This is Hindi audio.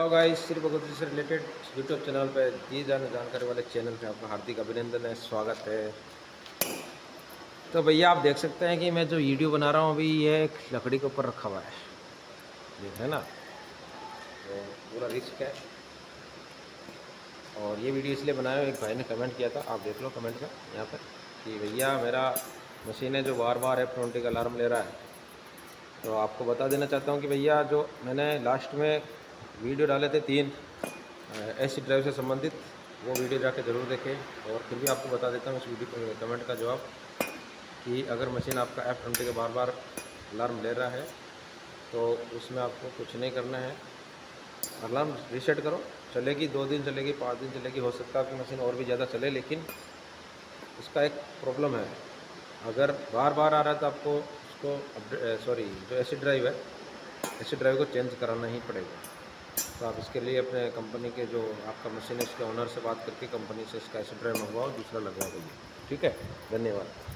हेलो गाइस श्री भगवती से रिलेटेड यूट्यूब चैनल पे दिए जाने जानकारी वाले चैनल पे आपका हार्दिक अभिनंदन है, स्वागत है। तो भैया आप देख सकते हैं कि मैं जो वीडियो बना रहा हूँ अभी, ये एक लकड़ी के ऊपर रखा हुआ है। देख है ना? तो पूरा रिस्क है। और ये वीडियो इसलिए बनाया एक भाई ने कमेंट किया था, आप देख लो कमेंट में यहाँ पर, कि भैया मेरा मशीन है जो बार बार एफ़ ट्वेंटी का अलार्म ले रहा है। तो आपको बता देना चाहता हूँ कि भैया जो मैंने लास्ट में वीडियो डाले थे तीन ऐसी ड्राइव से संबंधित। वो वीडियो जाके ज़रूर देखें और फिर भी आपको बता देता हूँ उस वीडियो कमेंट का जवाब कि अगर मशीन आपका एफ़ ट्वेंटी का बार बार अलार्म ले रहा है तो उसमें आपको कुछ नहीं करना है। अलार्म रीसेट करो। चलेगी, दो दिन चलेगी, पाँच दिन चलेगी, हो सकता है आपकी मशीन और भी ज़्यादा चले, लेकिन उसका एक प्रॉब्लम है। अगर बार बार आ रहा है तो आपको उसको सॉरी जो एसिड ड्राइव है एसिड ड्राइव को चेंज कराना ही पड़ेगा। तो आप इसके लिए अपने कंपनी के जो आपका मशीन है उसके ऑनर से बात करके कंपनी से इसका एसिड ड्राइव मंगवाओ, दूसरा लगवा दीजिए ठीक है? धन्यवाद।